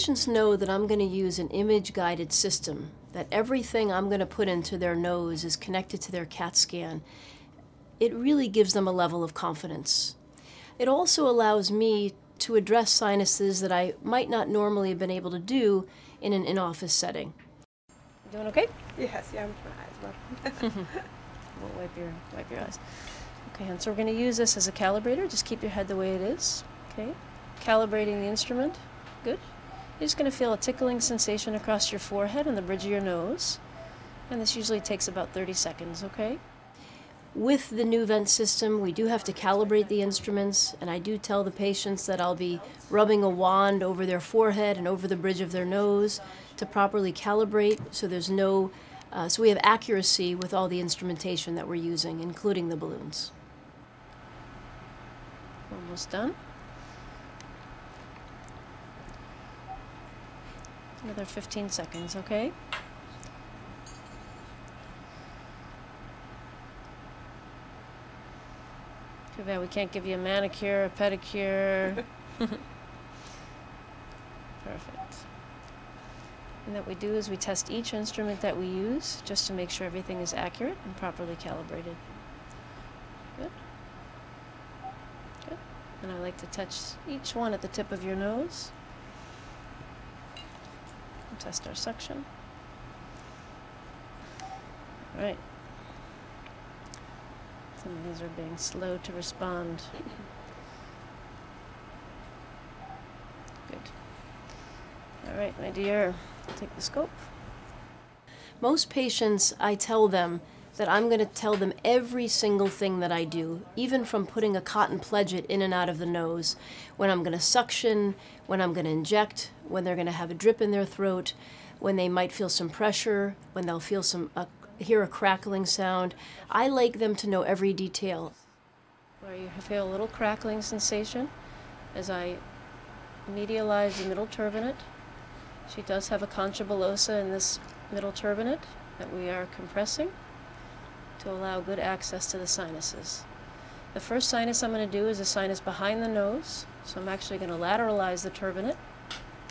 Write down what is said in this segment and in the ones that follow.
When patients know that I'm going to use an image guided system, that everything I'm going to put into their nose is connected to their CAT scan, it really gives them a level of confidence. It also allows me to address sinuses that I might not normally have been able to do in an in office setting. Doing okay? Yes, yeah, I'm my eyes well. we'll wipe your, wipe your eyes. Okay, and so we're going to use this as a calibrator. Just keep your head the way it is. Okay, calibrating the instrument. Good. You're just going to feel a tickling sensation across your forehead and the bridge of your nose. And this usually takes about 30 seconds, okay? With the NuVent system, we do have to calibrate the instruments, and I do tell the patients that I'll be rubbing a wand over their forehead and over the bridge of their nose to properly calibrate so there's no, uh, so we have accuracy with all the instrumentation that we're using, including the balloons. Almost done. Another 15 seconds, okay? Too bad we can't give you a manicure, a pedicure. Perfect. And what we do is we test each instrument that we use just to make sure everything is accurate and properly calibrated. Good. Good. And I like to touch each one at the tip of your nose. Test our suction. All right. Some of these are being slow to respond. Good. All right, my dear, take the scope. Most patients, I tell them that I'm going to tell them every single thing that I do, even from putting a cotton pledget in and out of the nose, when I'm going to suction, when I'm going to inject, when they're going to have a drip in their throat, when they might feel some pressure, when they'll feel some a hear a crackling sound. I like them to know every detail. Where you feel a little crackling sensation as I medialize the middle turbinate. She does have a concha bullosa in this middle turbinate that we are compressing to allow good access to the sinuses. The first sinus I'm going to do is a sinus behind the nose, so I'm actually going to lateralize the turbinate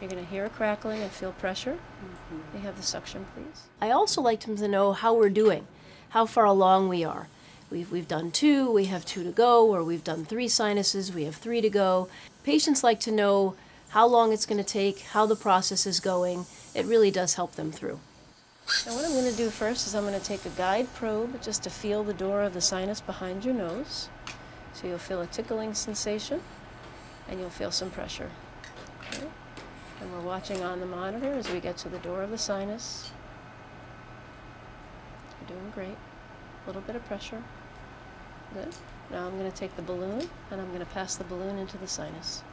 you're going to hear a crackling and feel pressure. Mm-hmm. May have the suction, please. I also like them to know how we're doing, how far along we are. We've, we've done two, we have two to go, or we've done three sinuses, we have three to go. Patients like to know how long it's going to take, how the process is going. It really does help them through. Now what I'm going to do first is I'm going to take a guide probe just to feel the door of the sinus behind your nose. So you'll feel a tickling sensation and you'll feel some pressure. Okay. And we're watching on the monitor as we get to the door of the sinus. You're doing great. A little bit of pressure. Good. Now I'm going to take the balloon and I'm going to pass the balloon into the sinus.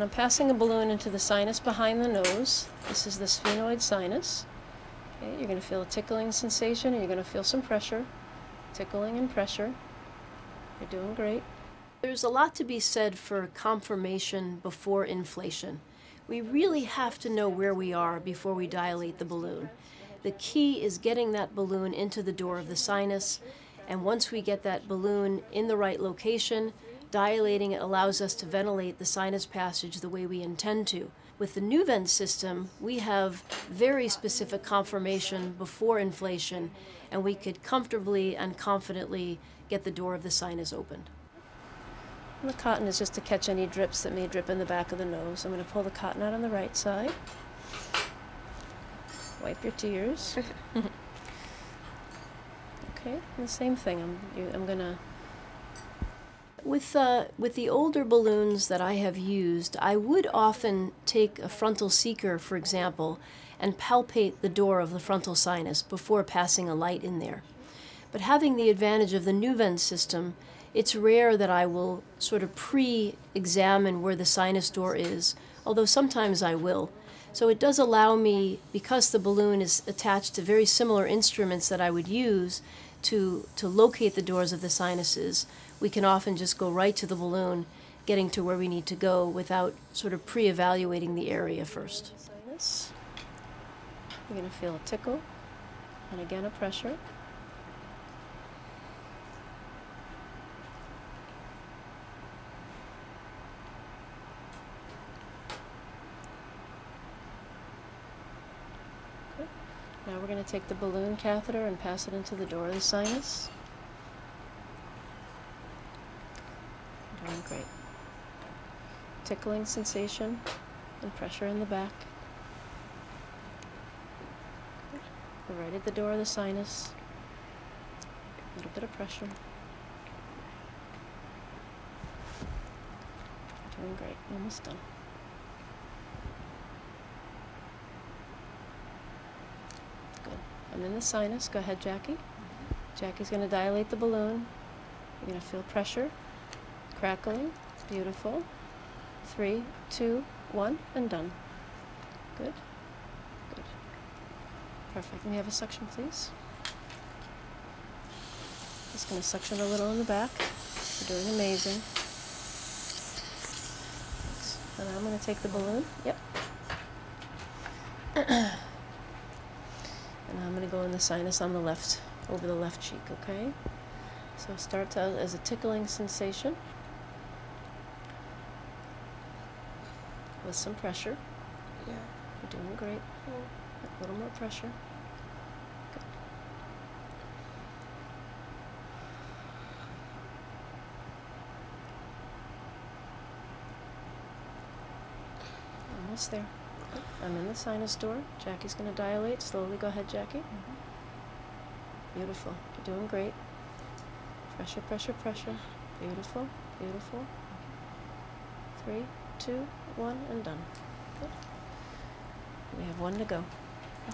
And I'm passing a balloon into the sinus behind the nose. This is the sphenoid sinus. Okay, you're going to feel a tickling sensation and you're going to feel some pressure. Tickling and pressure. You're doing great. There's a lot to be said for confirmation before inflation. We really have to know where we are before we dilate the balloon. The key is getting that balloon into the door of the sinus, and once we get that balloon in the right location, dilating it allows us to ventilate the sinus passage the way we intend to. With the NuVent system, we have very specific confirmation before inflation, and we could comfortably and confidently get the door of the sinus opened. And the cotton is just to catch any drips that may drip in the back of the nose. I'm going to pull the cotton out on the right side. Wipe your tears. okay, the same thing. I'm, you, I'm going to with, uh, with the older balloons that I have used, I would often take a frontal seeker, for example, and palpate the door of the frontal sinus before passing a light in there. But having the advantage of the NuVent system, it's rare that I will sort of pre-examine where the sinus door is, although sometimes I will. So it does allow me, because the balloon is attached to very similar instruments that I would use to, to locate the doors of the sinuses, we can often just go right to the balloon, getting to where we need to go without sort of pre evaluating the area first. Sinus. You're going to feel a tickle and again a pressure. Now we're going to take the balloon catheter and pass it into the door of the sinus. Doing great. Tickling sensation and pressure in the back. Right at the door of the sinus. A little bit of pressure. Doing great. Almost done. Good. I'm in the sinus. Go ahead, Jackie. Mm-hmm. Jackie's going to dilate the balloon. You're going to feel pressure, crackling. Beautiful. Three, two, one, and done. Good. Good. Perfect. Can we have a suction, please? Just going to suction a little in the back. You're doing amazing. And I'm going to take the balloon. Yep. and I'm going to go in the sinus on the left, over the left cheek, okay? So start out as a tickling sensation with some pressure. Yeah. You're doing great. A little more pressure. Good. Almost there. I'm in the sinus door. Jackie's going to dilate. Slowly go ahead, Jackie. Mm-hmm. Beautiful. You're doing great. Pressure, pressure, pressure. Beautiful, beautiful. Three, two, one, and done. Good. We have one to go.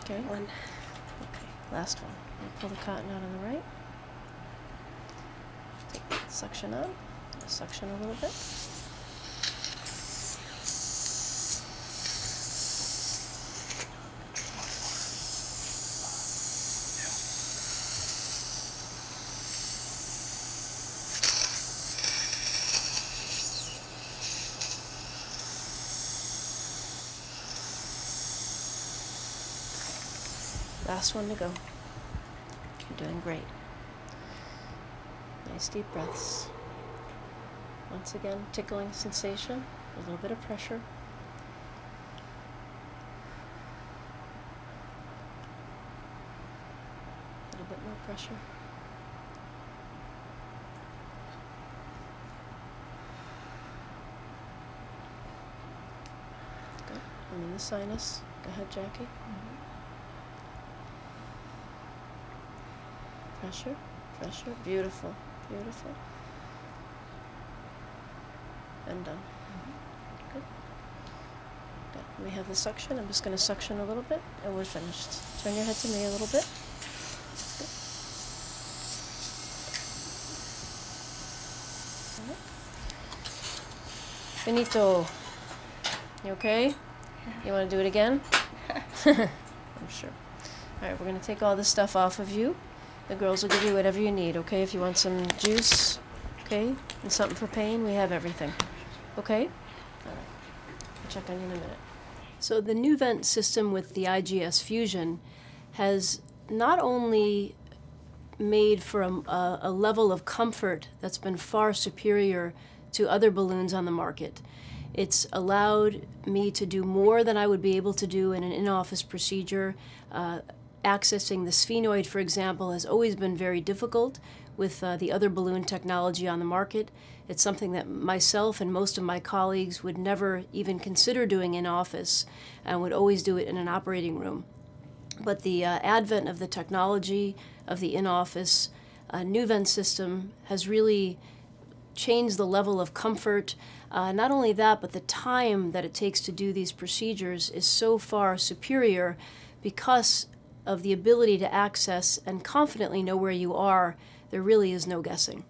Okay. One. Okay. Last one. Pull the cotton out on the right. Take the suction on. Suction a little bit. Last one to go. You're doing great. Nice deep breaths. Once again, tickling sensation, a little bit of pressure. A little bit more pressure. Good. I'm in the sinus. Go ahead, Jackie. Mm-hmm. Pressure, pressure, beautiful, beautiful. And done. Mm-hmm. Good. Good. We have the suction. I'm just going to suction a little bit and we're finished. Turn your head to me a little bit. Good. All right. Benito, you okay? You want to do it again? I'm sure. All right, we're going to take all this stuff off of you. The girls will give you whatever you need, okay? If you want some juice, okay? And something for pain, we have everything. Okay? All right. I'll check on you in a minute. So the NuVent system with the IGS Fusion has not only made for a, a, level of comfort that's been far superior to other balloons on the market. It's allowed me to do more than I would be able to do in an in-office procedure. Uh, accessing the sphenoid, for example, has always been very difficult with uh, the other balloon technology on the market. It's something that myself and most of my colleagues would never even consider doing in office and would always do it in an operating room. But the uh, advent of the technology of the in-office uh, vent system has really changed the level of comfort. Uh, not only that, but the time that it takes to do these procedures is so far superior because of the ability to access and confidently know where you are, there really is no guessing.